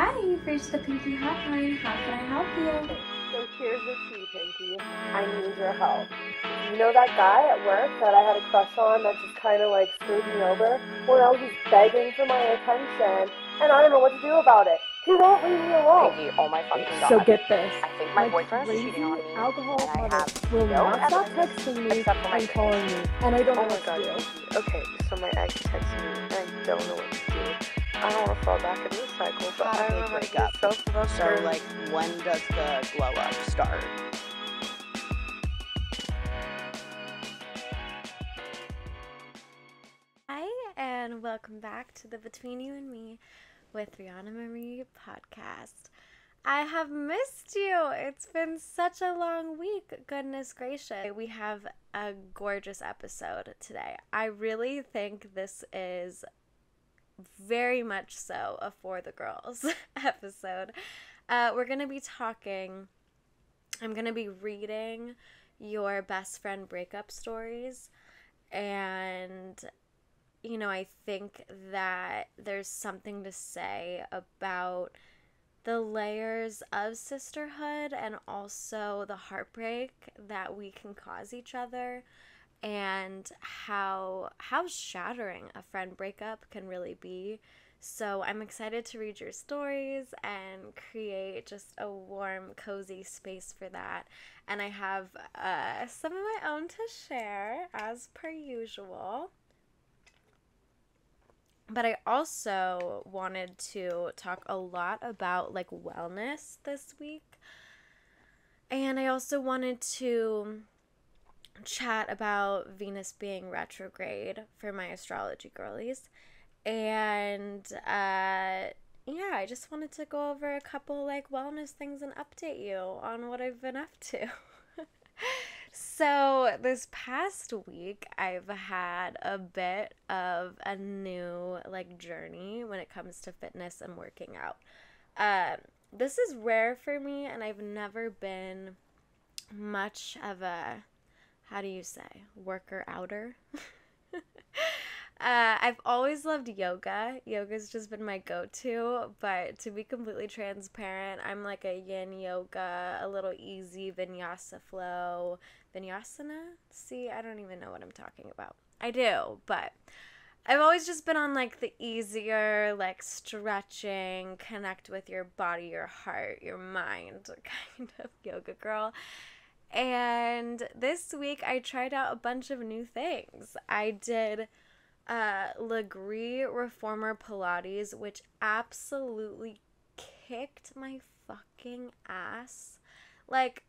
Hi, you've reached the Pinky Hotline. How can I help you? So here's the tea, Pinky. I need your help. You know that guy at work that I had a crush on that just kind of like screwed me over? Well, now he's begging for my attention, and I don't know what to do about it. He won't leave me alone. Pinky, oh my fucking god. So get this. I think my, My boyfriend is cheating on me. alcohol and I mother have will no not stop texting me except for my and calling me, and I don't oh know Oh my what god, to do. Okay, so my ex texted me and I don't know what to do. I don't want to fall back into the cycle, but How I do don't they know how to break up? self-love. So, or- like, when does the glow up start? Hi, and welcome back to the Between You and Me with Rhiana Meri podcast. I have missed you. It's been such a long week. Goodness gracious. We have a gorgeous episode today. I really think this is very much so a For the Girls episode. Uh, we're going to be talking, I'm going to be reading your best friend breakup stories. And you know, I think that there's something to say about the layers of sisterhood and also the heartbreak that we can cause each other and how how shattering a friend breakup can really be. So I'm excited to read your stories and create just a warm, cozy space for that. And I have uh, some of my own to share, as per usual. But I also wanted to talk a lot about like wellness this week. And I also wanted to chat about Venus being retrograde for my astrology girlies. And uh yeah, I just wanted to go over a couple like wellness things and update you on what I've been up to. so, this past week, I've had a bit of a new like journey when it comes to fitness and working out. Um, this is rare for me, and I've never been much of a how do you say worker outer. Uh, I've always loved yoga. Yoga's just been my go to, but to be completely transparent, I'm like a yin yoga, a little easy vinyasa flow. Vinyasana? See, I don't even know what I'm talking about. I do, but I've always just been on like the easier, like stretching, connect with your body, your heart, your mind kind of yoga girl. And this week I tried out a bunch of new things. I did uh, Lagree Reformer Pilates, which absolutely kicked my fucking ass. Like,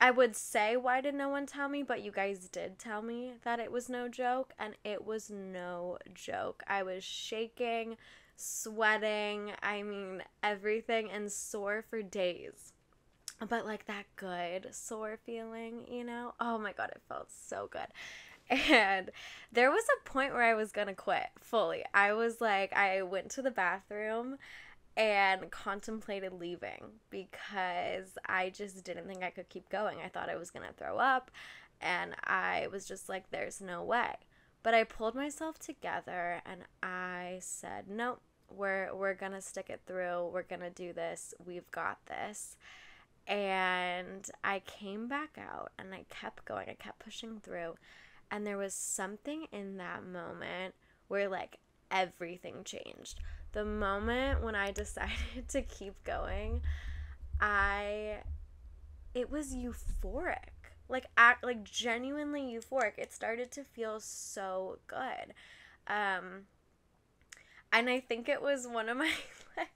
I would say, why did no one tell me? But you guys did tell me that it was no joke, and it was no joke. I was shaking, sweating, I mean, everything, and sore for days. But like that good sore feeling, you know? Oh my god, it felt so good. And there was a point where I was gonna quit fully. I was like, I went to the bathroom and contemplated leaving because I just didn't think I could keep going. I thought I was gonna throw up, and I was just like, there's no way. But I pulled myself together and I said, nope, we're we're gonna stick it through. We're gonna do this. We've got this. And I came back out and I kept going. I kept pushing through. And there was something in that moment where like everything changed. The moment when I decided to keep going, I it was euphoric. Like act like genuinely euphoric. It started to feel so good. Um and I think it was one of my like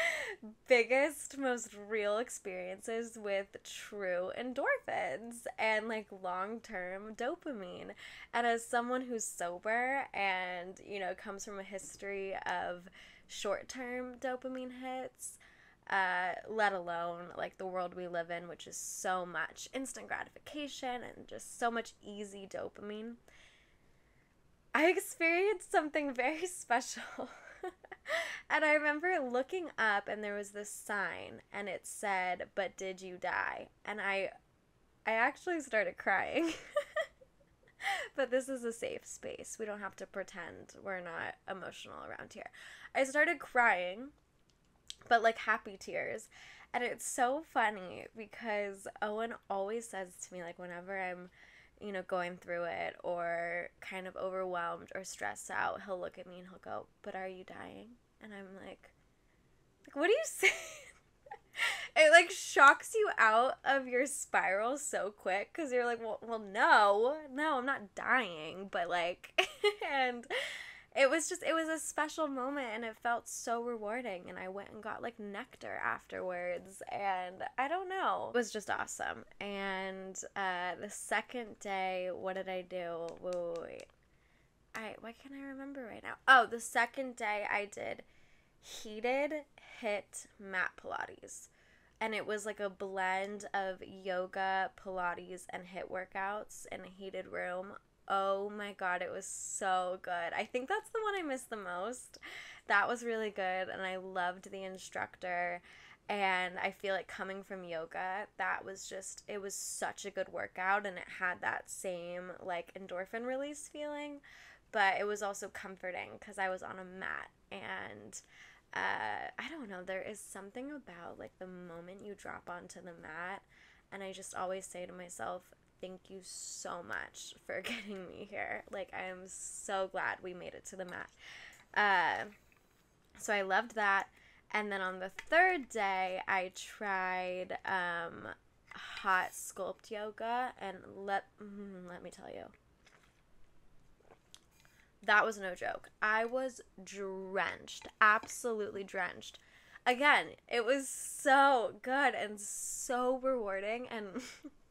biggest, most real experiences with true endorphins and like long term dopamine. And as someone who's sober and, you know, comes from a history of short term dopamine hits, uh, let alone like the world we live in, which is so much instant gratification and just so much easy dopamine. I experienced something very special. And I remember looking up and there was this sign and it said, "But did you die?" And I I actually started crying. but this is a safe space. We don't have to pretend we're not emotional around here. I started crying but like happy tears. And it's so funny because Owen always says to me, like, whenever I'm, you know, going through it or kind of overwhelmed or stressed out, he'll look at me and he'll go, But are you dying? And I'm like, like what are you saying? it like shocks you out of your spiral so quick because you're like, well, well, no, no, I'm not dying, but like, and it was just it was a special moment and it felt so rewarding and i went and got like nectar afterwards and i don't know. It was just awesome. And uh the second day what did i do? Wait, wait, wait. i why can't i remember right now? Oh the second day i did heated HIIT mat pilates and it was like a blend of yoga pilates and HIIT workouts in a heated room Oh my god, it was so good. I think that's the one I missed the most. That was really good, and I loved the instructor. And I feel like coming from yoga, that was just, it was such a good workout, and it had that same like endorphin release feeling, but it was also comforting because I was on a mat. And uh, I don't know, there is something about like the moment you drop onto the mat, and I just always say to myself, thank you so much for getting me here. Like, I am so glad we made it to the mat. Uh, so I loved that. And then on the third day, I tried um, hot sculpt yoga, and let mm, let me tell you, that was no joke. I was drenched, absolutely drenched. Again, it was so good and so rewarding, and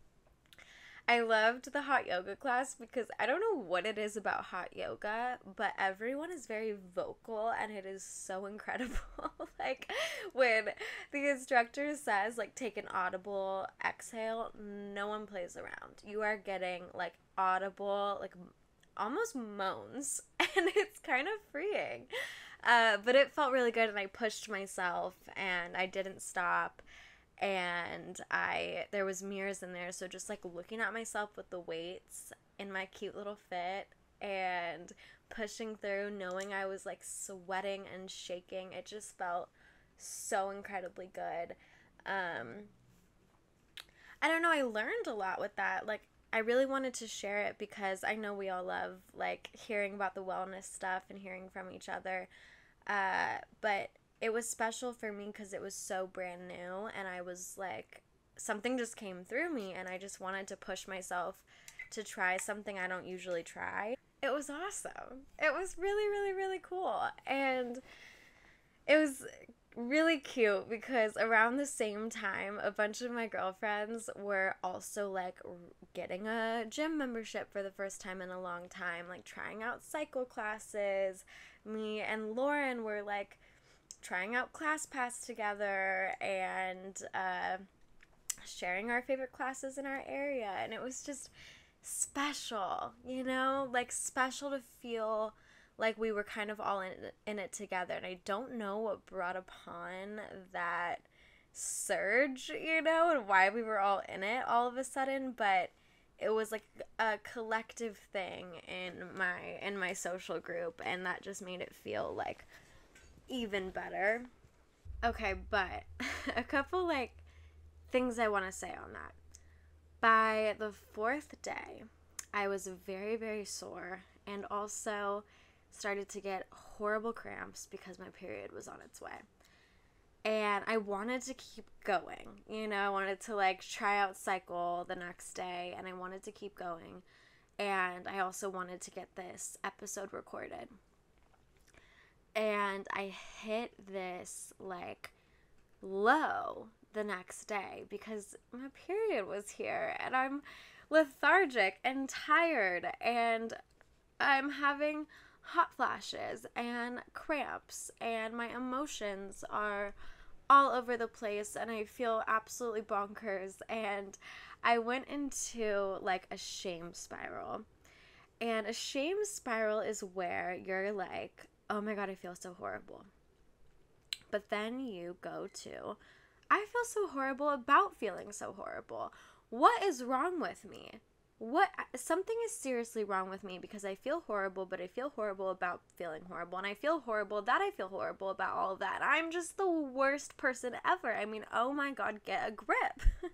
I loved the hot yoga class because I don't know what it is about hot yoga, but everyone is very vocal and it is so incredible. like when the instructor says like take an audible exhale, no one plays around. You are getting like audible like almost moans and it's kind of freeing. Uh, but it felt really good and I pushed myself and I didn't stop and I there was mirrors in there so just like looking at myself with the weights in my cute little fit and pushing through knowing I was like sweating and shaking it just felt so incredibly good. Um I don't know I learned a lot with that like I really wanted to share it because I know we all love like hearing about the wellness stuff and hearing from each other uh but it was special for me because it was so brand new and I was like something just came through me and I just wanted to push myself to try something I don't usually try. It was awesome. It was really really really cool and it was really cute because around the same time a bunch of my girlfriends were also like getting a gym membership for the first time in a long time like trying out cycle classes me and Lauren were like trying out ClassPass together and uh, sharing our favorite classes in our area. And it was just special, you know, like special to feel like we were kind of all in, in it together. And I don't know what brought upon that surge, you know, and why we were all in it all of a sudden, but it was like a collective thing in my in my social group and that just made it feel like even better. Okay, but a couple like things I want to say on that. By the fourth day, I was very, very sore and also started to get horrible cramps because my period was on its way. And I wanted to keep going. You know, I wanted to like try out cycle the next day and I wanted to keep going. And I also wanted to get this episode recorded and I hit this like low the next day because my period was here and I'm lethargic and tired and I'm having hot flashes and cramps and my emotions are all over the place and I feel absolutely bonkers and I went into like a shame spiral. And a shame spiral is where you're like, oh my God, I feel so horrible. But then you go to, I feel so horrible about feeling so horrible. What is wrong with me? what something is seriously wrong with me because I feel horrible, but I feel horrible about feeling horrible, and I feel horrible that I feel horrible about all of that. I'm just the worst person ever. I mean, oh my god, get a grip.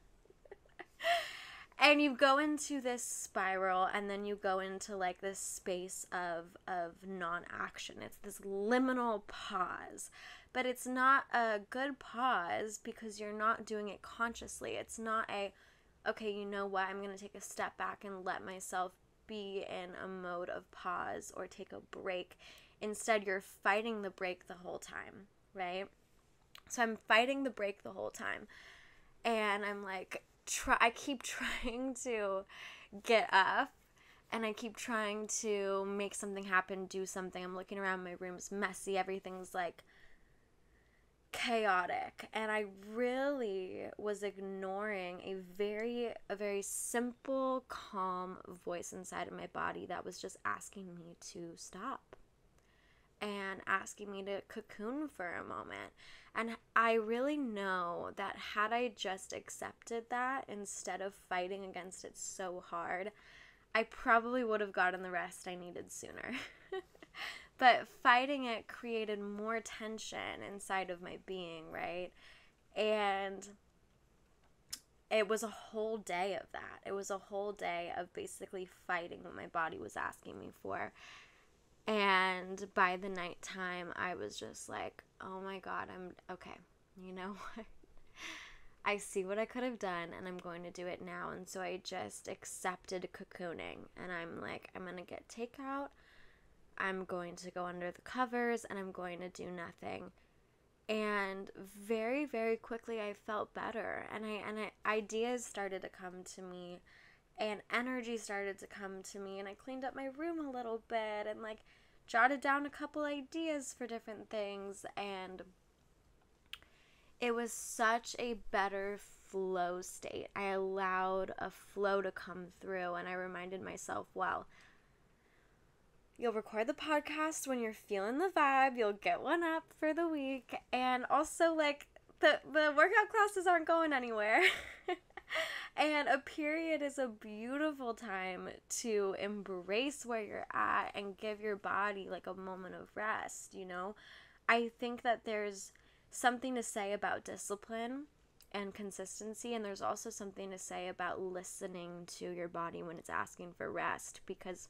and you go into this spiral and then you go into like this space of of non-action. It's this liminal pause. But it's not a good pause because you're not doing it consciously. It's not a okay, you know what, I'm going to take a step back and let myself be in a mode of pause or take a break. Instead, you're fighting the break the whole time, right? So I'm fighting the break the whole time. And I'm like, try I keep trying to get up and I keep trying to make something happen, do something. I'm looking around my room's messy, everything's like chaotic and i really was ignoring a very a very simple calm voice inside of my body that was just asking me to stop and asking me to cocoon for a moment and i really know that had i just accepted that instead of fighting against it so hard i probably would have gotten the rest i needed sooner But fighting it created more tension inside of my being, right? And it was a whole day of that. It was a whole day of basically fighting what my body was asking me for. And by the nighttime, I was just like, oh my God, I'm okay. You know what? I see what I could have done and I'm going to do it now. And so I just accepted cocooning. And I'm like, I'm going to get takeout. I'm going to go under the covers and I'm going to do nothing. And very, very quickly I felt better and I and I, ideas started to come to me and energy started to come to me and I cleaned up my room a little bit and like jotted down a couple ideas for different things and it was such a better flow state. I allowed a flow to come through and I reminded myself, well, You'll record the podcast when you're feeling the vibe. You'll get one up for the week. And also, like, the, the workout classes aren't going anywhere. and a period is a beautiful time to embrace where you're at and give your body, like, a moment of rest, you know? I think that there's something to say about discipline and consistency and there's also something to say about listening to your body when it's asking for rest because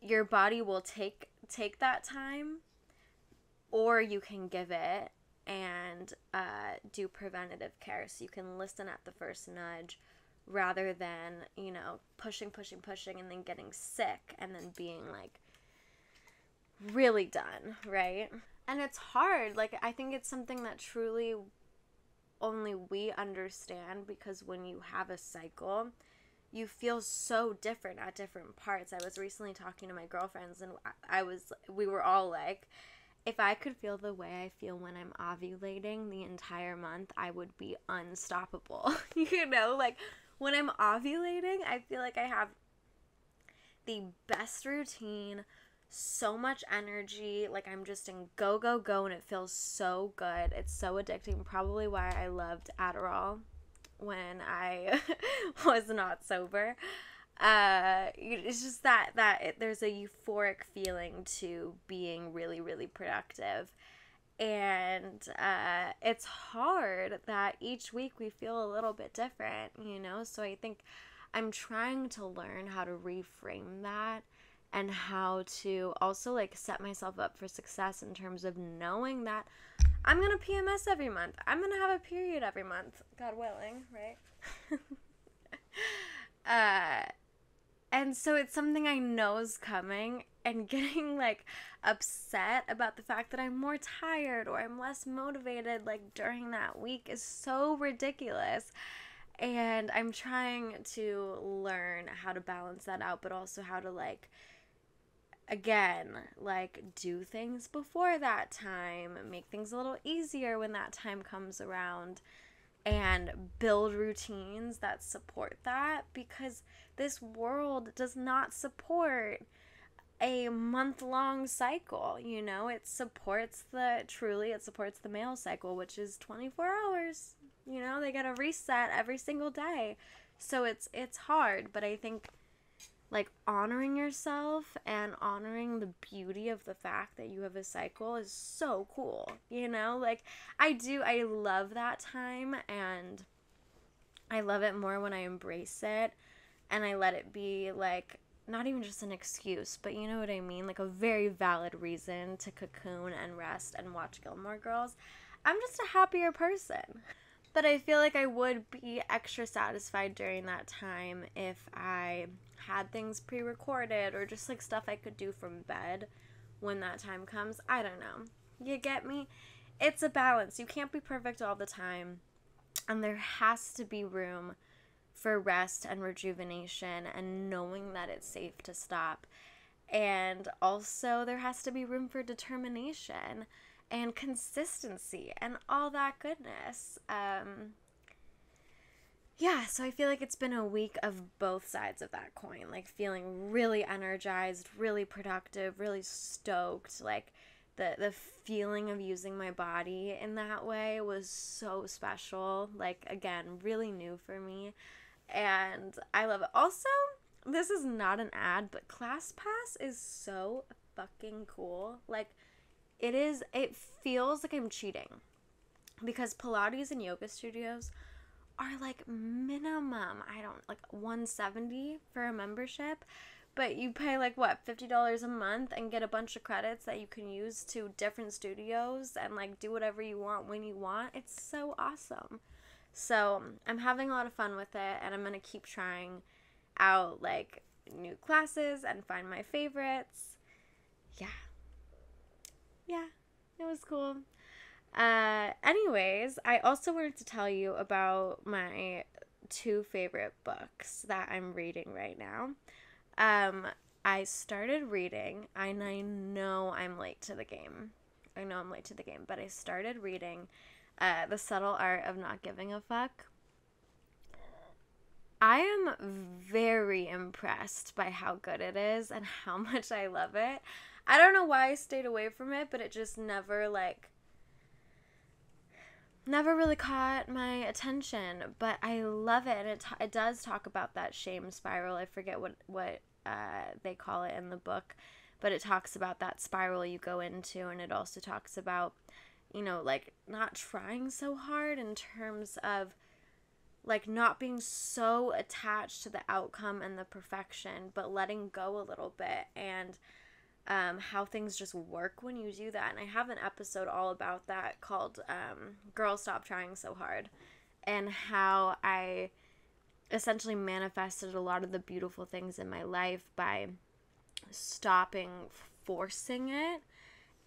your body will take take that time or you can give it and uh, do preventative care. So you can listen at the first nudge rather than you know pushing pushing pushing and then getting sick and then being like really done right? And it's hard. Like i think it's something that truly only we understand because when you have a cycle you feel so different at different parts. I was recently talking to my girlfriends and I was we were all like if I could feel the way I feel when I'm ovulating the entire month, I would be unstoppable. you know, like when I'm ovulating, I feel like I have the best routine, so much energy, like I'm just in go go go and it feels so good. It's so addicting, probably why I loved Adderall when I was not sober. Uh, it's just that that it, there's a euphoric feeling to being really really productive, and uh, it's hard that each week we feel a little bit different, you know. So I think I'm trying to learn how to reframe that and how to also like set myself up for success in terms of knowing that I'm gonna PMS every month. I'm gonna have a period every month, God willing, right? uh, and so it's something I know is coming, and getting like upset about the fact that I'm more tired or I'm less motivated like during that week is so ridiculous. And I'm trying to learn how to balance that out, but also how to like again, like do things before that time, make things a little easier when that time comes around, and build routines that support that because this world does not support a month long cycle you know? It supports the truly it supports the male cycle which is 24 hours you know? They got to reset every single day. So it's it's hard, but I think like honoring yourself and honoring the beauty of the fact that you have a cycle is so cool. You know, like I do I love that time and I love it more when I embrace it and I let it be like not even just an excuse, but you know what I mean? Like a very valid reason to cocoon and rest and watch Gilmore Girls. I'm just a happier person. But I feel like I would be extra satisfied during that time if I had things pre recorded or just like stuff I could do from bed when that time comes. I don't know. You get me? It's a balance. You can't be perfect all the time. And there has to be room for rest and rejuvenation and knowing that it's safe to stop. And also, there has to be room for determination and consistency and all that goodness. Um, yeah, so I feel like it's been a week of both sides of that coin, like feeling really energized, really productive, really stoked. Like the the feeling of using my body in that way was so special. Like again, really new for me. And I love it. Also, this is not an ad, but ClassPass is so fucking cool. Like it is it feels like I'm cheating because Pilates and yoga studios are like minimum I don't like 170 for a membership but you pay like what $50 a month and get a bunch of credits that you can use to different studios and like do whatever you want when you want it's so awesome so i'm having a lot of fun with it and i'm gonna keep trying out like new classes and find my favorites yeah yeah it was cool uh, anyways, I also wanted to tell you about my two favorite books that I'm reading right now. Um, I started reading, and I know I'm late to the game. I know I'm late to the game, but I started reading uh, The Subtle Art of Not Giving a Fuck. I am very impressed by how good it is and how much I love it. I don't know why I stayed away from it, but it just never like never really caught my attention, but I love it. And it, t- it does talk about that shame spiral. I forget what, what uh, they call it in the book, but it talks about that spiral you go into. And it also talks about, you know, like not trying so hard in terms of like not being so attached to the outcome and the perfection, but letting go a little bit. And, um, how things just work when you do that. And I have an episode all about that called um, Girl Stop Trying So Hard and how I essentially manifested a lot of the beautiful things in my life by stopping forcing it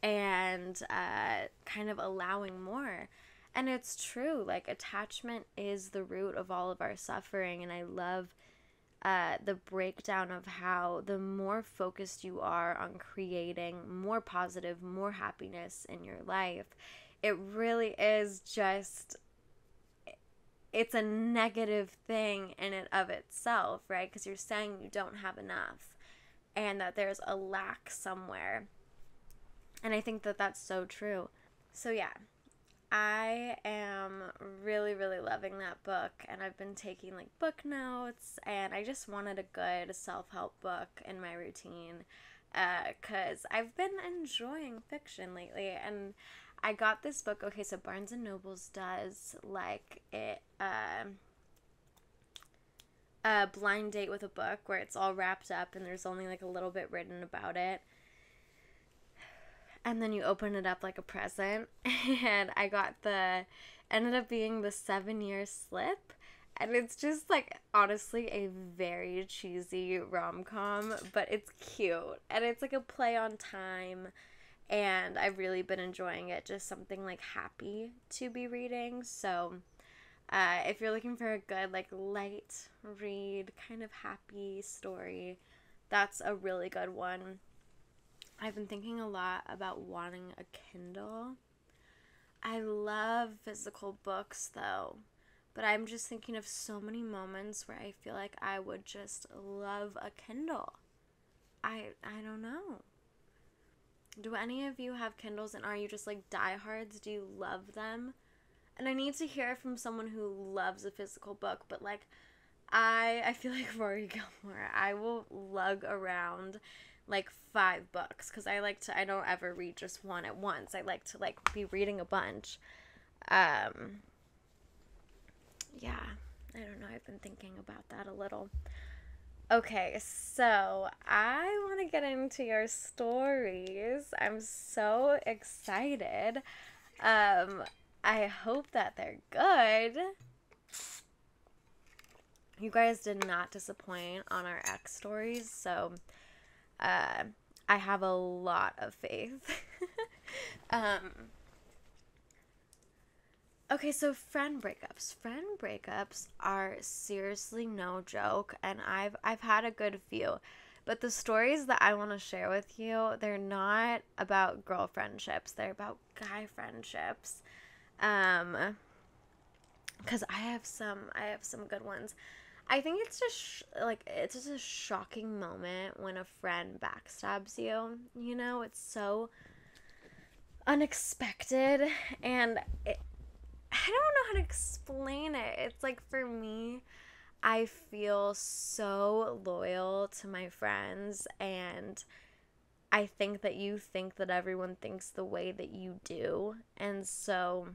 and uh, kind of allowing more. And it's true, like attachment is the root of all of our suffering. And I love uh, the breakdown of how the more focused you are on creating more positive, more happiness in your life, it really is just it's a negative thing in and of itself, right? Because you're saying you don't have enough and that there's a lack somewhere. And I think that that's so true. So, yeah, I am really, really loving that book, and I've been taking like book notes, and I just wanted a good self help book in my routine because uh, I've been enjoying fiction lately, and I got this book. Okay, so Barnes and Nobles does like it. Uh, a blind date with a book where it's all wrapped up and there's only like a little bit written about it and then you open it up like a present. And i got the ended up being the seven year slip. And it's just like honestly a very cheesy rom-com but it's cute. And it's like a play on time. And i've really been enjoying it. Just something like happy to be reading. So uh, if you're looking for a good like light read kind of happy story that's a really good one I've been thinking a lot about wanting a Kindle. I love physical books though, but I'm just thinking of so many moments where I feel like I would just love a Kindle. I I don't know. Do any of you have Kindles and are you just like diehards? Do you love them? And I need to hear from someone who loves a physical book, but like I I feel like Rory Gilmore. I will lug around like five books because I like to. I don't ever read just one at once. I like to like be reading a bunch. Um. Yeah, I don't know. I've been thinking about that a little. Okay, so I want to get into your stories. I'm so excited. Um, I hope that they're good. You guys did not disappoint on our X stories, so uh, I have a lot of faith. um, okay, so friend breakups. Friend breakups are seriously no joke, and I've I've had a good few. But the stories that I want to share with you, they're not about girl friendships. They're about guy friendships. Um, because I have some, I have some good ones. I think it's just sh- like it's just a shocking moment when a friend backstabs you. You know, it's so unexpected and it, I don't know how to explain it. It's like for me, I feel so loyal to my friends and I think that you think that everyone thinks the way that you do. And so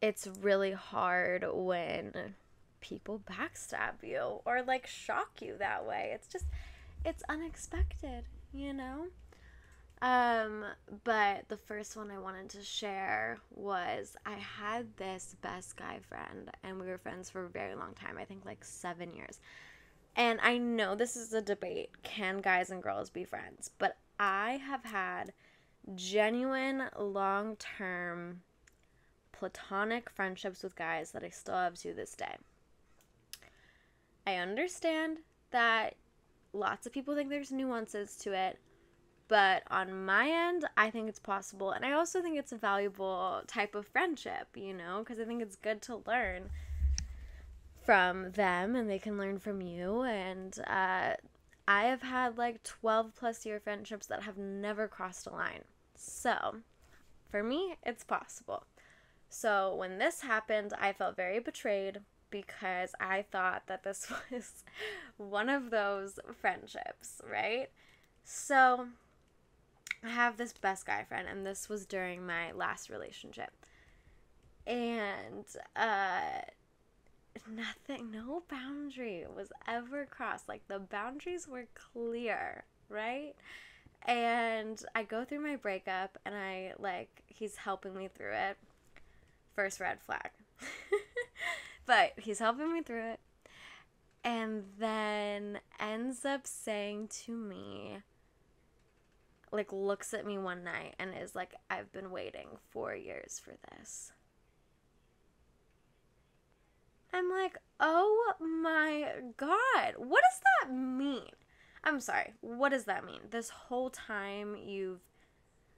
it's really hard when people backstab you or like shock you that way. It's just it's unexpected, you know? Um, but the first one I wanted to share was I had this best guy friend and we were friends for a very long time. I think like 7 years. And I know this is a debate, can guys and girls be friends? But I have had genuine long-term platonic friendships with guys that I still have to this day. I understand that lots of people think there's nuances to it, but on my end, I think it's possible. And I also think it's a valuable type of friendship, you know, because I think it's good to learn from them and they can learn from you. And uh, I have had like 12 plus year friendships that have never crossed a line. So for me, it's possible. So when this happened, I felt very betrayed because I thought that this was one of those friendships, right? So I have this best guy friend, and this was during my last relationship. And uh, nothing, no boundary was ever crossed. Like the boundaries were clear, right? And I go through my breakup, and I like, he's helping me through it. First red flag. but he's helping me through it. And then ends up saying to me, like, looks at me one night and is like, I've been waiting four years for this. I'm like, oh my god, what does that mean? I'm sorry, what does that mean? This whole time you've,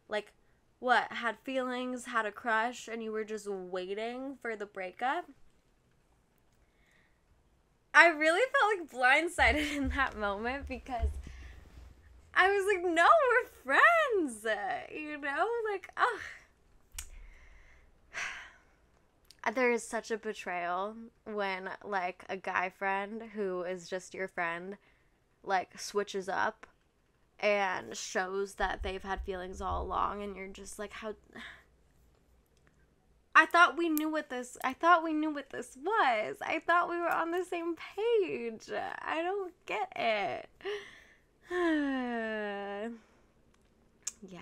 like, what, had feelings, had a crush, and you were just waiting for the breakup? I really felt like blindsided in that moment because I was like, no, we're friends. You know, like, oh. There is such a betrayal when, like, a guy friend who is just your friend, like, switches up and shows that they've had feelings all along, and you're just like, how. I thought we knew what this I thought we knew what this was. I thought we were on the same page. I don't get it. yeah.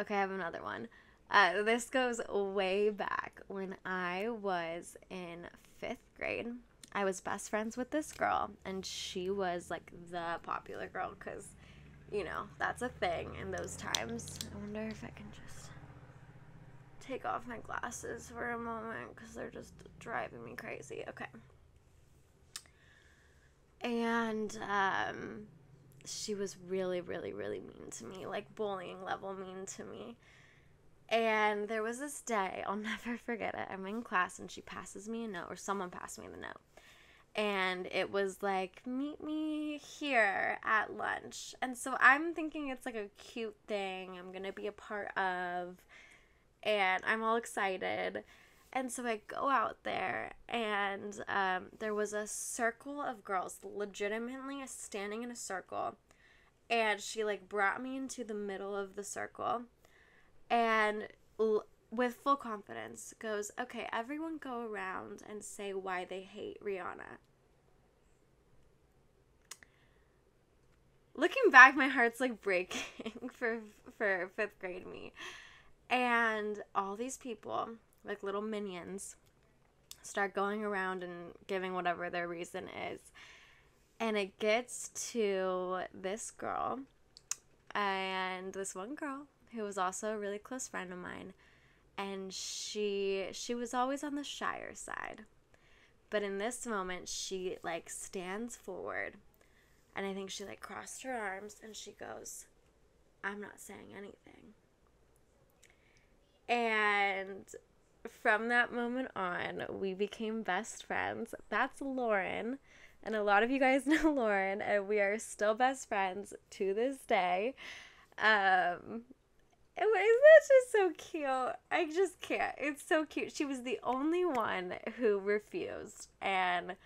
Okay, I have another one. Uh, this goes way back when I was in fifth grade. I was best friends with this girl, and she was like the popular girl because, you know, that's a thing in those times. I wonder if I can just take off my glasses for a moment because they're just driving me crazy. Okay. And um, she was really, really, really mean to me, like bullying level mean to me. And there was this day, I'll never forget it. I'm in class and she passes me a note, or someone passed me the note. And it was like, meet me here at lunch. And so I'm thinking it's like a cute thing I'm going to be a part of and I'm all excited. And so I go out there, and um, there was a circle of girls, legitimately standing in a circle. And she like brought me into the middle of the circle, and l- with full confidence goes, "Okay, everyone, go around and say why they hate Rhiana." looking back my heart's like breaking for for fifth grade me and all these people like little minions start going around and giving whatever their reason is. And it gets to this girl and this one girl who was also a really close friend of mine. And she she was always on the shyer side. But in this moment she like stands forward. And I think she like crossed her arms and she goes, I'm not saying anything. And from that moment on, we became best friends. That's Lauren. And a lot of you guys know Lauren, and we are still best friends to this day. Um, isn't that just so cute? I just can't. It's so cute. She was the only one who refused. And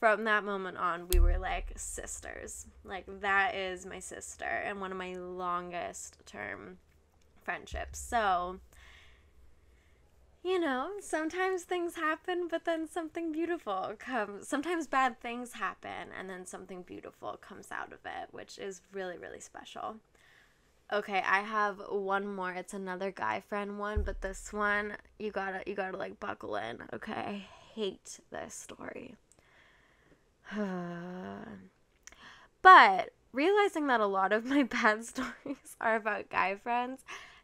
from that moment on, we were like sisters. Like, that is my sister and one of my longest term friendships. So, you know, sometimes things happen, but then something beautiful comes. Sometimes bad things happen, and then something beautiful comes out of it, which is really, really special. Okay, I have one more. It's another guy friend one, but this one you gotta you gotta like buckle in. Okay, I hate this story. but realizing that a lot of my bad stories are about guy friends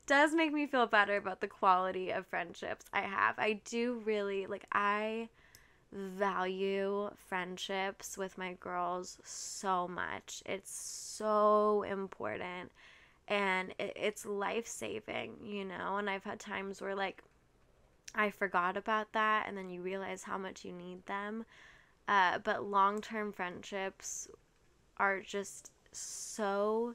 does make me feel better about the quality of friendships I have. I do really like I value friendships with my girls so much. It's so important and it's life saving, you know. And I've had times where like I forgot about that and then you realize how much you need them. Uh, but long term friendships are just so,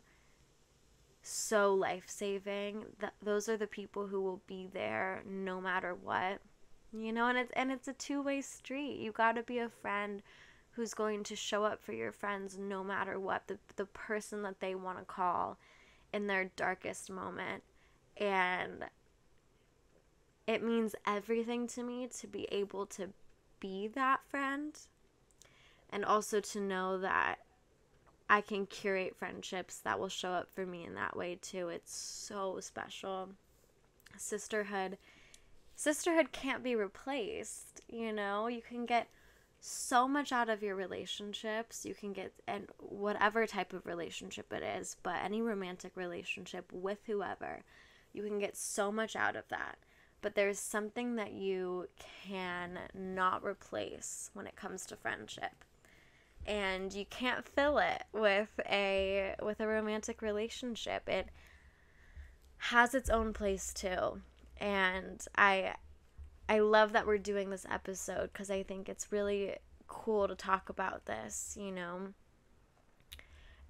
so life saving. That those are the people who will be there no matter what. You know, and it's and it's a two way street. You got to be a friend who's going to show up for your friends no matter what. The the person that they want to call in their darkest moment, and it means everything to me to be able to be that friend and also to know that I can curate friendships that will show up for me in that way too. It's so special. Sisterhood sisterhood can't be replaced, you know? You can get so much out of your relationships. You can get and whatever type of relationship it is, but any romantic relationship with whoever, you can get so much out of that. But there's something that you can not replace when it comes to friendship and you can't fill it with a with a romantic relationship. It has its own place too. And i i love that we're doing this episode because i think it's really cool to talk about this you know?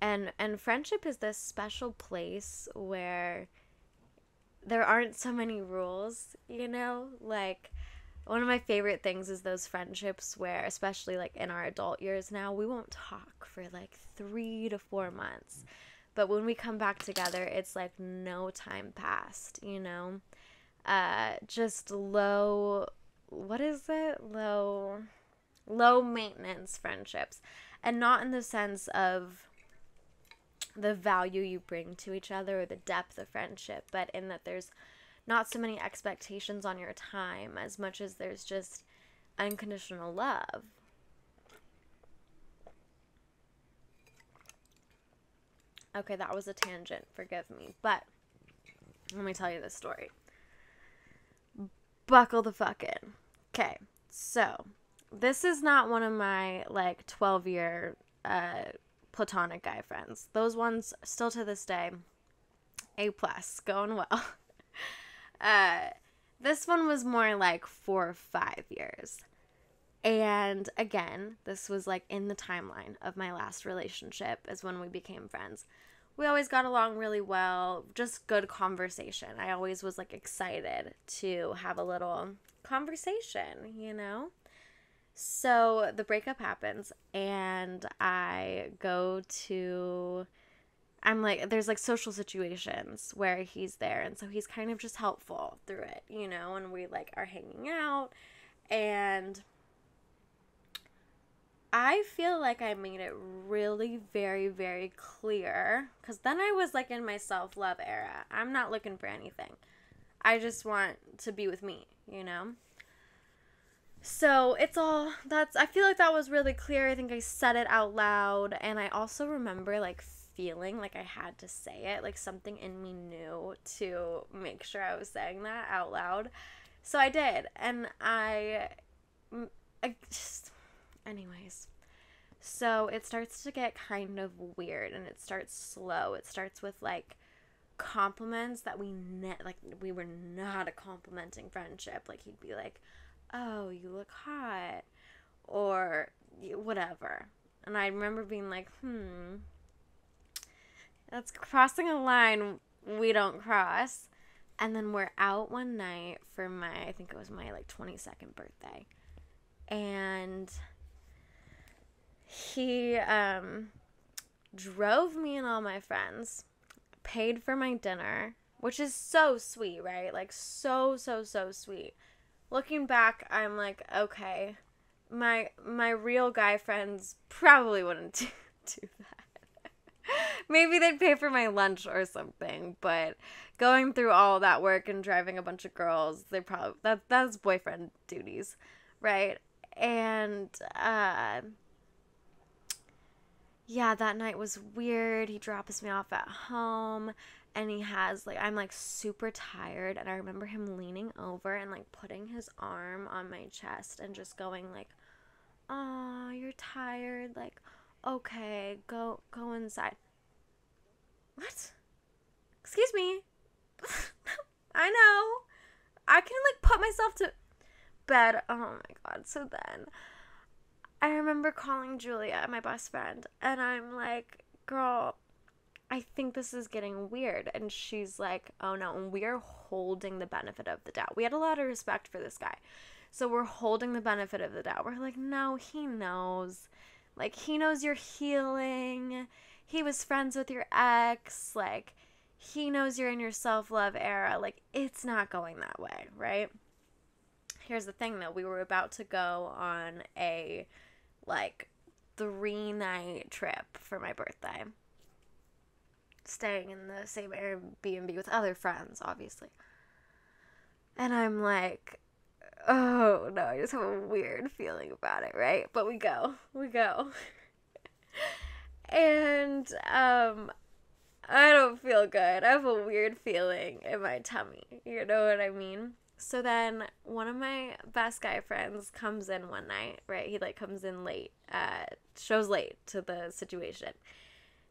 And and friendship is this special place where there aren't so many rules you know? Like one of my favorite things is those friendships where especially like in our adult years now we won't talk for like 3 to 4 months. But when we come back together it's like no time passed you know? Uh just low what is it? Low low maintenance friendships. And not in the sense of the value you bring to each other or the depth of friendship but in that there's not so many expectations on your time as much as there's just unconditional love. Okay, that was a tangent, forgive me. But let me tell you this story. Buckle the fuck in. Okay, so this is not one of my like 12 year uh, platonic guy friends. Those ones still to this day, A plus, going well. Uh, this one was more like four or five years. And again, this was like in the timeline of my last relationship, is when we became friends. we always got along really well. Just good conversation. I always was like excited to have a little conversation, you know? So the breakup happens, and I go to. I'm like, there's like social situations where he's there, and so he's kind of just helpful through it, you know, and we like are hanging out, and I feel like I made it really very, very clear because then I was like in my self love era. I'm not looking for anything, I just want to be with me, you know? So it's all that's, I feel like that was really clear. I think I said it out loud. And I also remember like feeling like I had to say it, like something in me knew to make sure I was saying that out loud. So I did. And I, I just, anyways. So it starts to get kind of weird and it starts slow. It starts with like compliments that we ne- like we were not a complimenting friendship. Like he'd be like, "Oh, you look hot," or whatever. And I remember being like, "Hmm, that's crossing a line we don't cross." And then we're out one night for my I think it was my like 22nd birthday. And he um drove me and all my friends, paid for my dinner, which is so sweet, right? Like so so so sweet. Looking back, I'm like, okay, my my real guy friends probably wouldn't do, do that. Maybe they'd pay for my lunch or something, but going through all that work and driving a bunch of girls, they probably that that's boyfriend duties, right? And uh yeah, that night was weird. He drops me off at home and he has like I'm like super tired and I remember him leaning over and like putting his arm on my chest and just going like, "Oh, you're tired. Like, okay, go go inside." What? Excuse me. I know. I can like put myself to bed. Oh my god. So then I remember calling Julia, my best friend, and I'm like, girl, I think this is getting weird. And she's like, oh no. And we are holding the benefit of the doubt. We had a lot of respect for this guy. So we're holding the benefit of the doubt. We're like, no, he knows. Like, he knows you're healing. He was friends with your ex. Like, he knows you're in your self love era. Like, it's not going that way, right? Here's the thing though, we were about to go on a like three night trip for my birthday. Staying in the same Airbnb with other friends, obviously. And I'm like, oh no, I just have a weird feeling about it, right? But we go, we go. and um I don't feel good. I have a weird feeling in my tummy. You know what I mean? So then one of my best guy friends comes in one night, right? He like comes in late, uh, shows late to the situation,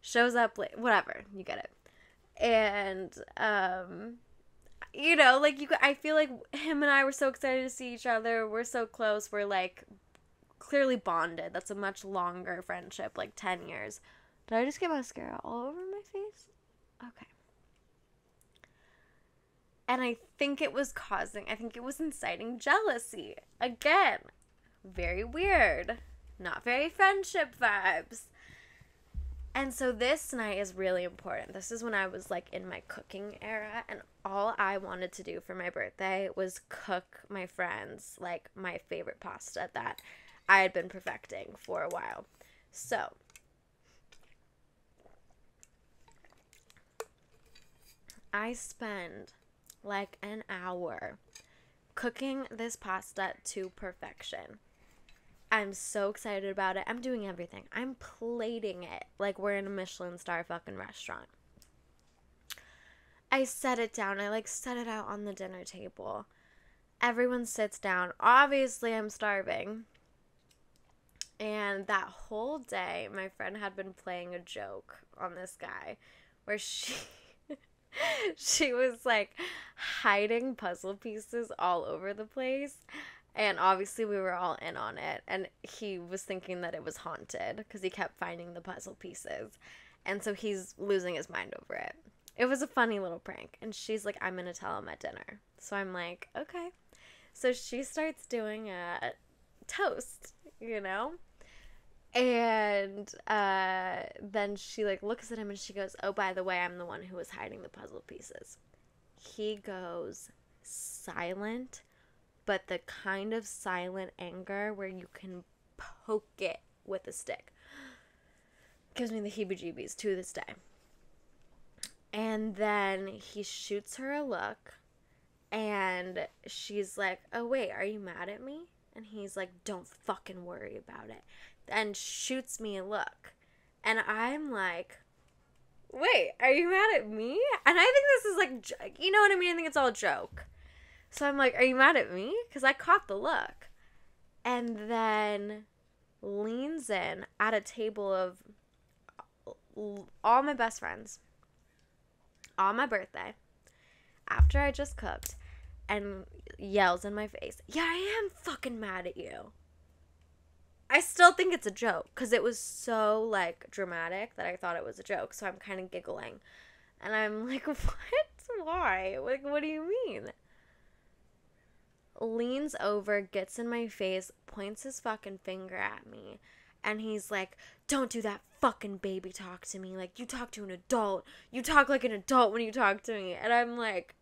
shows up late, whatever, you get it. And, um, you know, like you, I feel like him and I were so excited to see each other. We're so close. We're like clearly bonded. That's a much longer friendship, like 10 years. Did I just get mascara all over my face? Okay. And I think it was causing, I think it was inciting jealousy. Again, very weird. Not very friendship vibes. And so this night is really important. This is when I was like in my cooking era, and all I wanted to do for my birthday was cook my friends like my favorite pasta that I had been perfecting for a while. So, I spend like an hour cooking this pasta to perfection. I'm so excited about it. I'm doing everything. I'm plating it like we're in a Michelin star fucking restaurant. I set it down. I like set it out on the dinner table. Everyone sits down. Obviously, I'm starving. And that whole day, my friend had been playing a joke on this guy where she she was like hiding puzzle pieces all over the place. And obviously, we were all in on it. And he was thinking that it was haunted because he kept finding the puzzle pieces. And so he's losing his mind over it. It was a funny little prank. And she's like, I'm going to tell him at dinner. So I'm like, okay. So she starts doing a toast, you know? And uh, then she like looks at him and she goes, "Oh, by the way, I'm the one who was hiding the puzzle pieces." He goes silent, but the kind of silent anger where you can poke it with a stick. Gives me the heebie-jeebies to this day. And then he shoots her a look and she's like, "Oh wait, are you mad at me?" And he's like, "Don't fucking worry about it." And shoots me a look. And I'm like, "Wait, are you mad at me?" And I think this is like, you know what I mean? I think it's all a joke. So I'm like, "Are you mad at me?" Cuz I caught the look. And then leans in at a table of uh, all my best friends on my birthday after I just cooked and yells in my face, Yeah, I am fucking mad at you. I still think it's a joke because it was so like dramatic that I thought it was a joke. So I'm kind of giggling. And I'm like, What? Why? Like, what do you mean? Leans over, gets in my face, points his fucking finger at me. And he's like, Don't do that fucking baby talk to me. Like, you talk to an adult. You talk like an adult when you talk to me. And I'm like,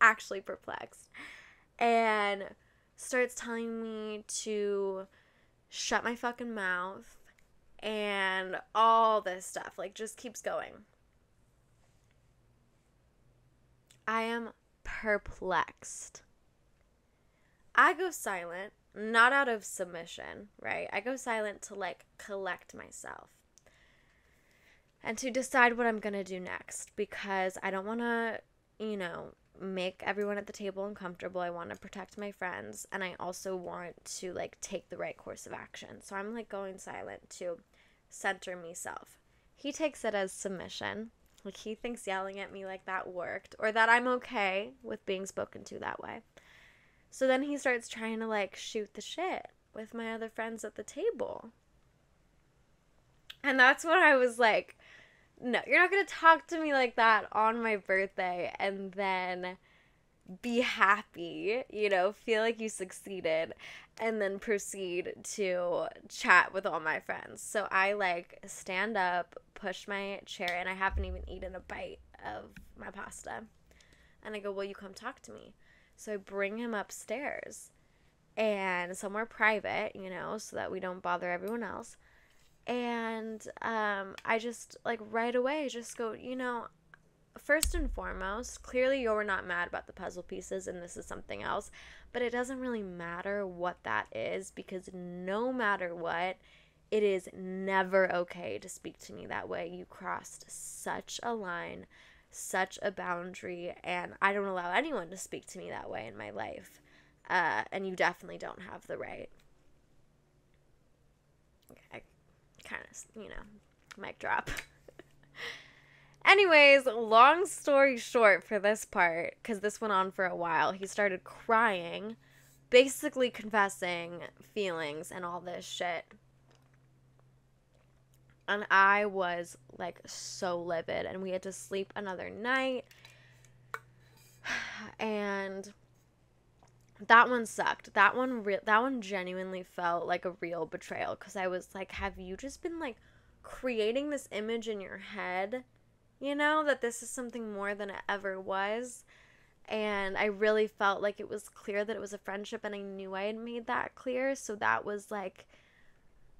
actually perplexed and starts telling me to shut my fucking mouth and all this stuff like just keeps going. I am perplexed. I go silent not out of submission right? I go silent to like collect myself and to decide what i'm going to do next because i don't want to you know make everyone at the table uncomfortable. I want to protect my friends and I also want to like take the right course of action. So I'm like going silent to center myself. He takes it as submission. Like he thinks yelling at me like that worked or that I'm okay with being spoken to that way. So then he starts trying to like shoot the shit with my other friends at the table. And that's when I was like, no, you're not going to talk to me like that on my birthday and then be happy, you know, feel like you succeeded, and then proceed to chat with all my friends. So I like stand up, push my chair, and I haven't even eaten a bite of my pasta. And I go, Will you come talk to me? So I bring him upstairs and somewhere private, you know, so that we don't bother everyone else and um, I just like right away just go, you know, first and foremost, clearly you're not mad about the puzzle pieces and this is something else, but it doesn't really matter what that is because no matter what, it is never okay to speak to me that way. You crossed such a line, such a boundary, and I don't allow anyone to speak to me that way in my life. Uh, and you definitely don't have the right. Okay, kind of, you know, mic drop. Anyways, long story short for this part, because this went on for a while, he started crying, basically confessing feelings and all this shit. And I was like so livid, and we had to sleep another night. And that one sucked. That one re- that one genuinely felt like a real betrayal cuz I was like have you just been like creating this image in your head, you know, that this is something more than it ever was? And I really felt like it was clear that it was a friendship and I knew I had made that clear, so that was like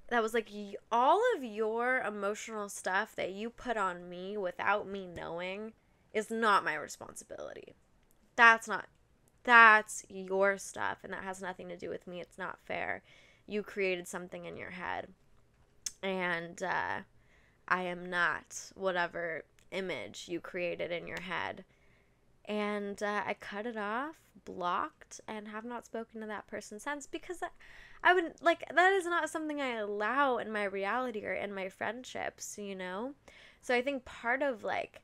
that was like all of your emotional stuff that you put on me without me knowing is not my responsibility. That's not that's your stuff and that has nothing to do with me. It's not fair. You created something in your head. And uh, I am not whatever image you created in your head. And uh, I cut it off, blocked, and have not spoken to that person since because I, I would like that is not something I allow in my reality or in my friendships, you know? So I think part of like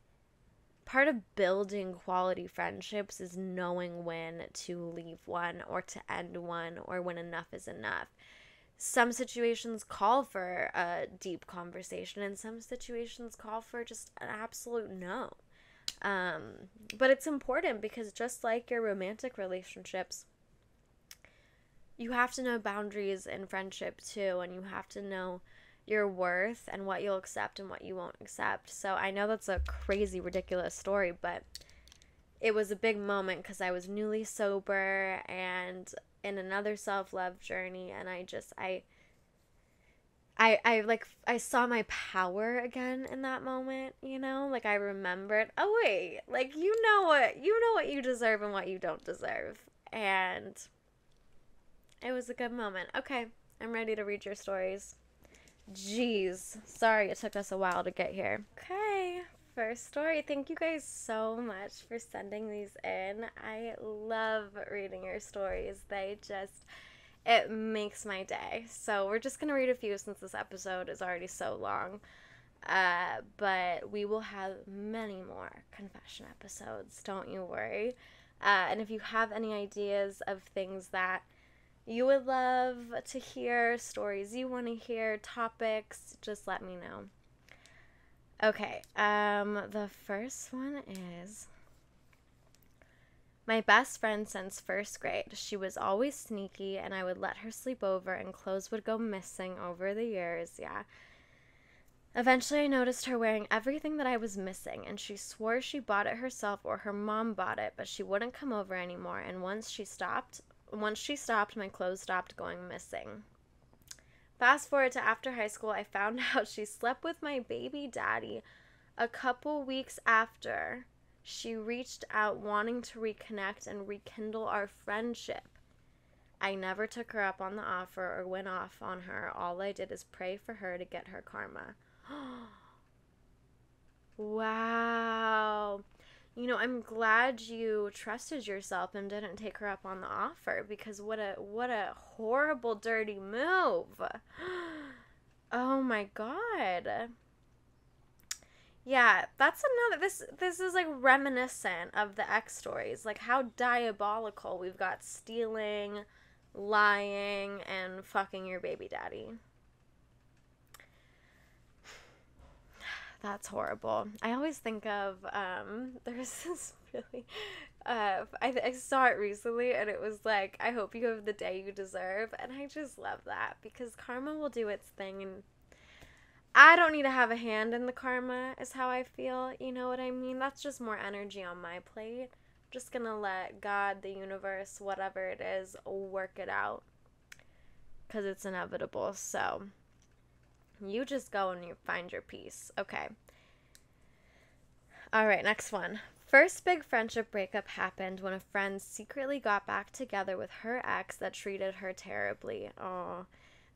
part of building quality friendships is knowing when to leave one or to end one or when enough is enough. some situations call for a deep conversation and some situations call for just an absolute no. Um, but it's important because just like your romantic relationships, you have to know boundaries in friendship too, and you have to know your worth and what you'll accept and what you won't accept. So I know that's a crazy, ridiculous story, but it was a big moment because I was newly sober and in another self love journey, and I just, I, I, I like I saw my power again in that moment, you know? Like I remembered, oh wait, like you know what you know what you deserve and what you don't deserve. And it was a good moment. Okay, I'm ready to read your stories. Jeez. Sorry it took us a while to get here. Okay, first story. Thank you guys so much for sending these in. I love reading your stories. They just it makes my day. So we're just gonna read a few since this episode is already so long. Uh, but we will have many more confession episodes. Don't you worry. Uh, and if you have any ideas of things that you would love to hear, stories you want to hear, topics, just let me know. Okay, um, the first one is my best friend since first grade. She was always sneaky, and I would let her sleep over, and clothes would go missing over the years. Yeah. Eventually, I noticed her wearing everything that I was missing, and she swore she bought it herself or her mom bought it, but she wouldn't come over anymore. And once she stopped, once she stopped, my clothes stopped going missing. Fast forward to after high school, I found out she slept with my baby daddy a couple weeks after she reached out wanting to reconnect and rekindle our friendship. I never took her up on the offer or went off on her. All I did is pray for her to get her karma. wow. You know, I'm glad you trusted yourself and didn't take her up on the offer because what a what a horrible dirty move. Oh my god. Yeah, that's another this this is like reminiscent of the X stories, like how diabolical we've got stealing, lying, and fucking your baby daddy. That's horrible. I always think of um there's this really uh I, I saw it recently and it was like I hope you have the day you deserve and I just love that because karma will do its thing and I don't need to have a hand in the karma, is how I feel. You know what I mean? That's just more energy on my plate. I'm just gonna let God, the universe, whatever it is, work it out. Because it's inevitable. So, you just go and you find your peace. Okay. All right, next one. First big friendship breakup happened when a friend secretly got back together with her ex that treated her terribly. Oh.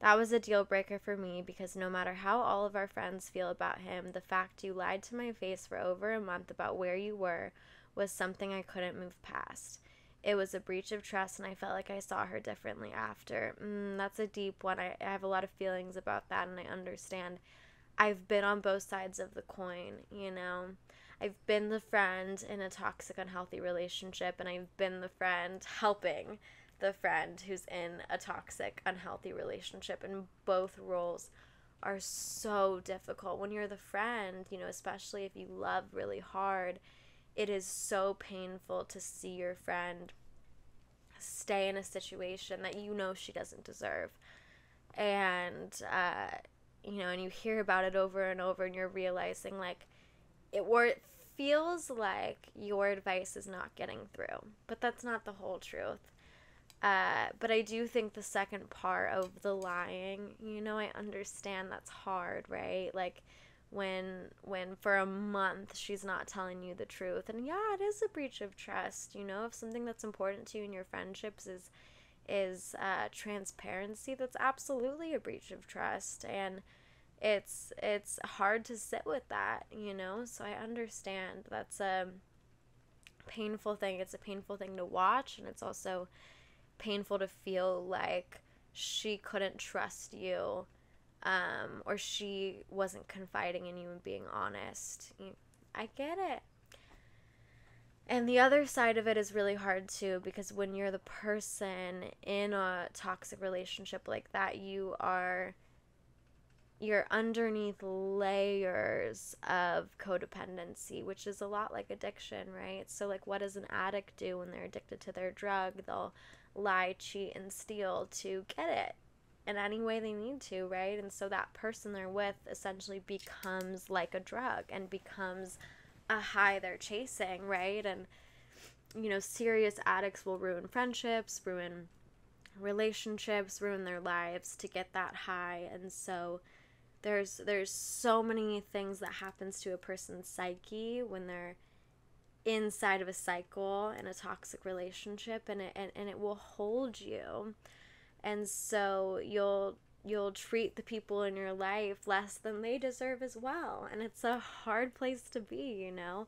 That was a deal breaker for me because no matter how all of our friends feel about him, the fact you lied to my face for over a month about where you were was something I couldn't move past. It was a breach of trust, and I felt like I saw her differently after. Mm, that's a deep one. I, I have a lot of feelings about that, and I understand. I've been on both sides of the coin, you know. I've been the friend in a toxic, unhealthy relationship, and I've been the friend helping the friend who's in a toxic, unhealthy relationship. And both roles are so difficult. When you're the friend, you know, especially if you love really hard, it is so painful to see your friend stay in a situation that you know she doesn't deserve. And, uh, you know, and you hear about it over and over, and you're realizing, like, it, or it feels like your advice is not getting through. But that's not the whole truth uh, but I do think the second part of the lying, you know, I understand that's hard, right? Like when when for a month she's not telling you the truth. And yeah, it is a breach of trust, you know, if something that's important to you in your friendships is is uh, transparency, that's absolutely a breach of trust. And it's it's hard to sit with that, you know. So I understand that's a painful thing. It's a painful thing to watch, and it's also painful to feel like she couldn't trust you um, or she wasn't confiding in you and being honest. I get it. And the other side of it is really hard too because when you're the person in a toxic relationship like that, you are you're underneath layers of codependency, which is a lot like addiction, right? So like what does an addict do when they're addicted to their drug? They'll lie, cheat and steal to get it in any way they need to, right? And so that person they're with essentially becomes like a drug and becomes a high they're chasing, right? And you know, serious addicts will ruin friendships, ruin relationships, ruin their lives to get that high. And so there's there's so many things that happens to a person's psyche when they're inside of a cycle in a toxic relationship and it and, and it will hold you. And so you'll you'll treat the people in your life less than they deserve as well. And it's a hard place to be, you know.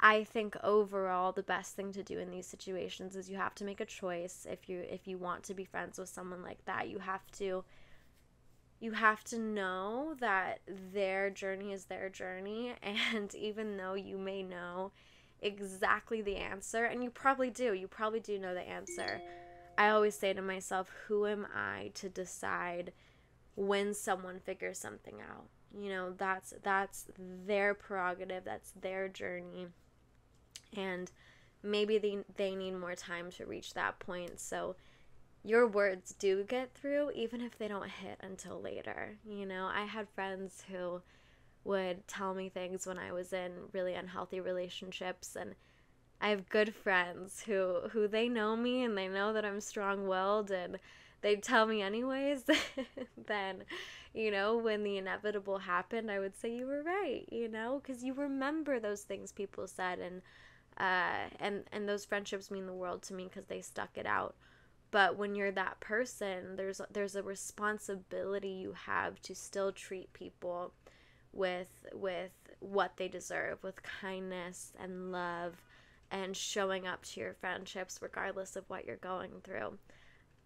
I think overall the best thing to do in these situations is you have to make a choice if you if you want to be friends with someone like that. You have to you have to know that their journey is their journey and even though you may know exactly the answer and you probably do, you probably do know the answer I always say to myself, who am I to decide when someone figures something out? You know, that's that's their prerogative, that's their journey. And maybe they they need more time to reach that point. So your words do get through even if they don't hit until later. You know, I had friends who would tell me things when I was in really unhealthy relationships and I have good friends who who they know me and they know that I'm strong-willed and they tell me anyways then you know when the inevitable happened I would say you were right you know cuz you remember those things people said and uh and and those friendships mean the world to me cuz they stuck it out. But when you're that person there's there's a responsibility you have to still treat people with with what they deserve with kindness and love and showing up to your friendships regardless of what you're going through.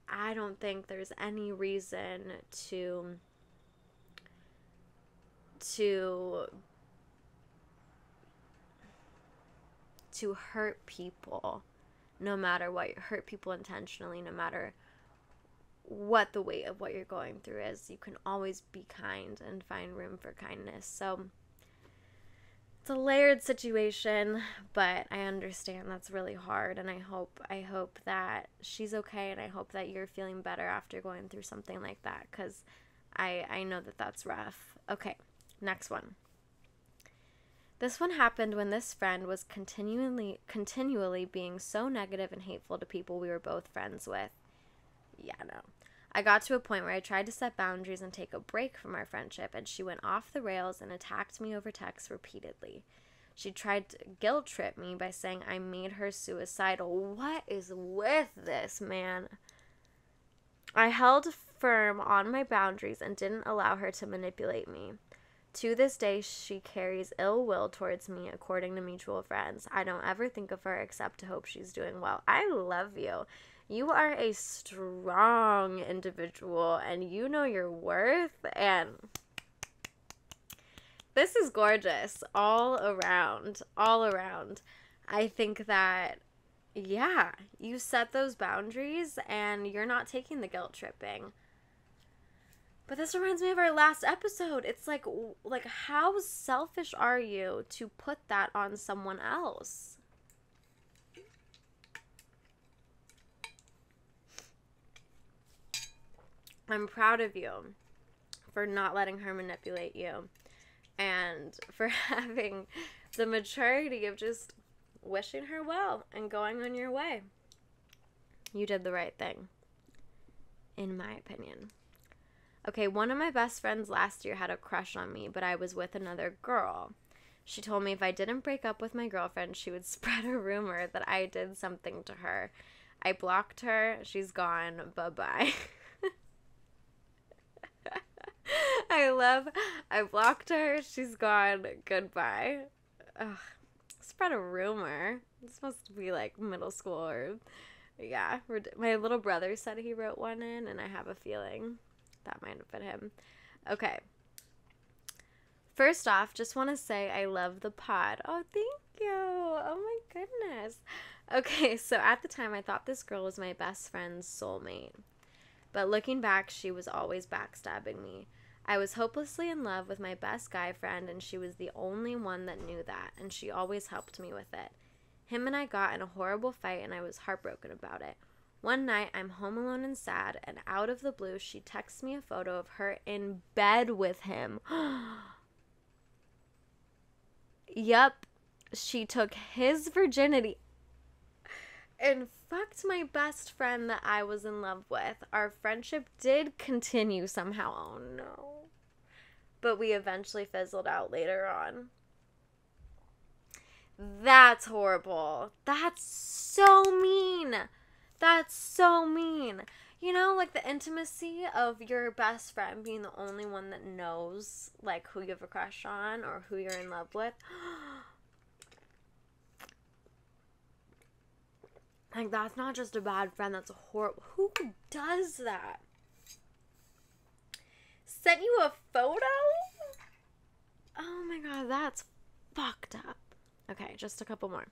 I don't think there's any reason to to to hurt people no matter what hurt people intentionally no matter what the weight of what you're going through is you can always be kind and find room for kindness so it's a layered situation, but I understand that's really hard and I hope I hope that she's okay and I hope that you're feeling better after going through something like that cuz I I know that that's rough. Okay, next one. This one happened when this friend was continually continually being so negative and hateful to people we were both friends with. Yeah, no. I got to a point where I tried to set boundaries and take a break from our friendship, and she went off the rails and attacked me over text repeatedly. She tried to guilt trip me by saying I made her suicidal. What is with this, man? I held firm on my boundaries and didn't allow her to manipulate me. To this day, she carries ill will towards me, according to mutual friends. I don't ever think of her except to hope she's doing well. I love you. You are a strong individual and you know your worth and this is gorgeous all around, all around. I think that yeah, you set those boundaries and you're not taking the guilt tripping. But this reminds me of our last episode. It's like like how selfish are you to put that on someone else? I'm proud of you for not letting her manipulate you and for having the maturity of just wishing her well and going on your way. You did the right thing, in my opinion. Okay, one of my best friends last year had a crush on me, but I was with another girl. She told me if I didn't break up with my girlfriend, she would spread a rumor that I did something to her. I blocked her. She's gone. Bye bye. I love. I blocked her. She's gone. Goodbye. Ugh. Spread a rumor. It's supposed to be like middle school or. Yeah. My little brother said he wrote one in, and I have a feeling that might have been him. Okay. First off, just want to say I love the pod. Oh, thank you. Oh my goodness. Okay, so at the time, I thought this girl was my best friend's soulmate. But looking back, she was always backstabbing me. I was hopelessly in love with my best guy friend, and she was the only one that knew that, and she always helped me with it. Him and I got in a horrible fight, and I was heartbroken about it. One night, I'm home alone and sad, and out of the blue, she texts me a photo of her in bed with him. Yup, she took his virginity and fucked my best friend that I was in love with. Our friendship did continue somehow. Oh no. But we eventually fizzled out later on. That's horrible. That's so mean. That's so mean. You know, like the intimacy of your best friend being the only one that knows, like, who you have a crush on or who you're in love with. Like, that's not just a bad friend, that's a horrible. Who does that? Sent you a photo? Oh my god, that's fucked up. Okay, just a couple more.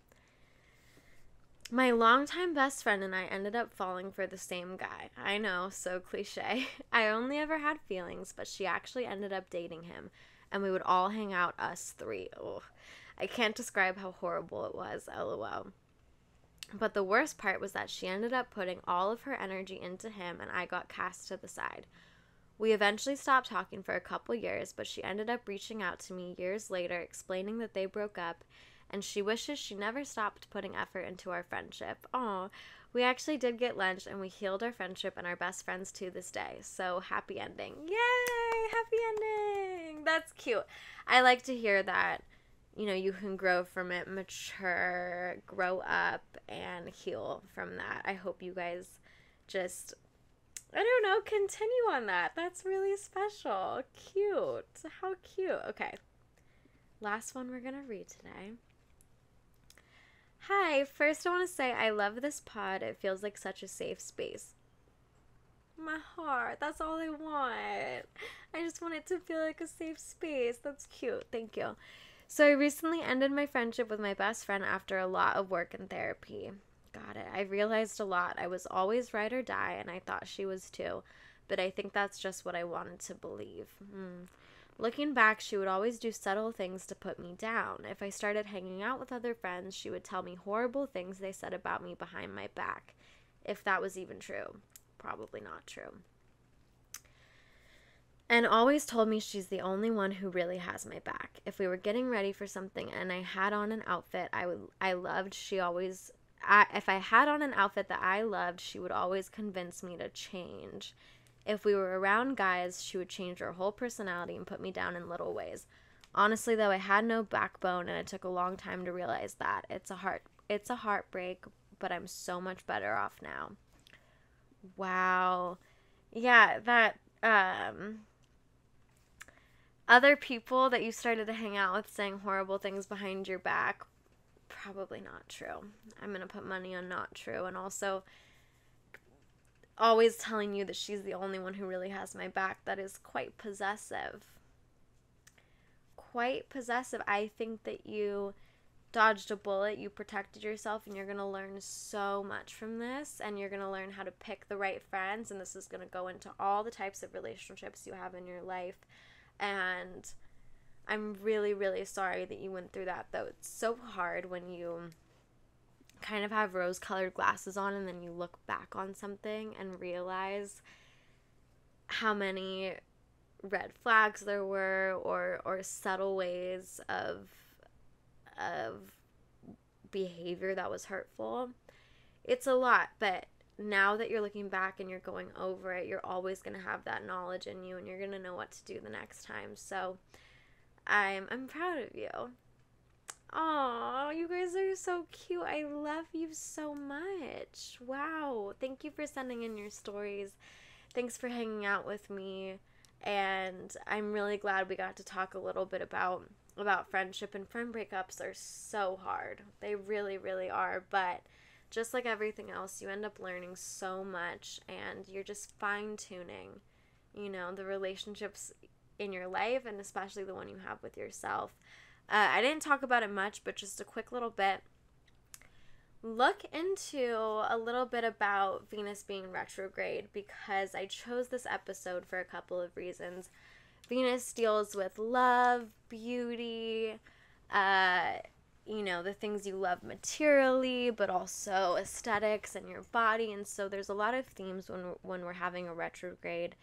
My longtime best friend and I ended up falling for the same guy. I know, so cliche. I only ever had feelings, but she actually ended up dating him, and we would all hang out, us three. Ugh. I can't describe how horrible it was, lol. But the worst part was that she ended up putting all of her energy into him, and I got cast to the side. We eventually stopped talking for a couple years, but she ended up reaching out to me years later, explaining that they broke up, and she wishes she never stopped putting effort into our friendship. Oh, we actually did get lunch, and we healed our friendship and our best friends to this day. So happy ending! Yay! Happy ending! That's cute. I like to hear that you know, you can grow from it, mature, grow up, and heal from that. I hope you guys just, I don't know, continue on that. That's really special. Cute. How cute. Okay. Last one we're going to read today. Hi, first I want to say I love this pod. It feels like such a safe space. My heart, that's all I want. I just want it to feel like a safe space. That's cute. Thank you. So I recently ended my friendship with my best friend after a lot of work and therapy. Got it. I realized a lot. I was always ride or die, and I thought she was too. But I think that's just what I wanted to believe. Hmm. Looking back, she would always do subtle things to put me down. If I started hanging out with other friends, she would tell me horrible things they said about me behind my back. If that was even true. Probably not true and always told me she's the only one who really has my back. If we were getting ready for something and I had on an outfit I would I loved, she always I, if I had on an outfit that I loved, she would always convince me to change. If we were around guys, she would change her whole personality and put me down in little ways. Honestly, though, I had no backbone and it took a long time to realize that. It's a heart it's a heartbreak, but I'm so much better off now. Wow. Yeah, that um other people that you started to hang out with saying horrible things behind your back probably not true. I'm going to put money on not true and also always telling you that she's the only one who really has my back that is quite possessive. Quite possessive. I think that you dodged a bullet you protected yourself and you're going to learn so much from this and you're going to learn how to pick the right friends and this is going to go into all the types of relationships you have in your life. And I'm really, really sorry that you went through that, though. It's so hard when you kind of have rose colored glasses on and then you look back on something and realize how many red flags there were or or subtle ways of of behavior that was hurtful. It's a lot, but now that you're looking back and you're going over it, you're always going to have that knowledge in you and you're going to know what to do the next time. So I'm I'm proud of you. Oh, you guys are so cute. I love you so much. Wow. Thank you for sending in your stories. Thanks for hanging out with me. And I'm really glad we got to talk a little bit about about friendship and friend breakups are so hard. They really really are, but just like everything else, you end up learning so much and you're just fine tuning. You know, the relationships in your life and especially the one you have with yourself. Uh, I didn't talk about it much, but just a quick little bit. Look into a little bit about Venus being retrograde because I chose this episode for a couple of reasons. Venus deals with love, beauty, uh, you know, the things you love materially, but also aesthetics and your body. And so there's a lot of themes when when we're having a retrograde.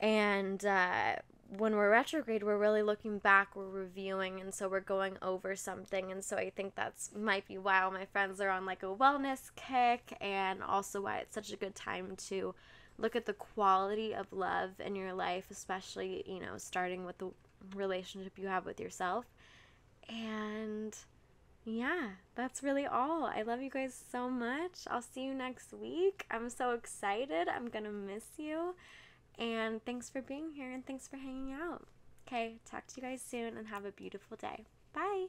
And uh, when we're retrograde, we're really looking back, we're reviewing, and so we're going over something. And so I think that's might be why all my friends are on like a wellness kick, and also why it's such a good time to look at the quality of love in your life, especially, you know, starting with the relationship you have with yourself and yeah, that's really all. I love you guys so much. I'll see you next week. I'm so excited. I'm going to miss you. And thanks for being here and thanks for hanging out. Okay, talk to you guys soon and have a beautiful day. Bye.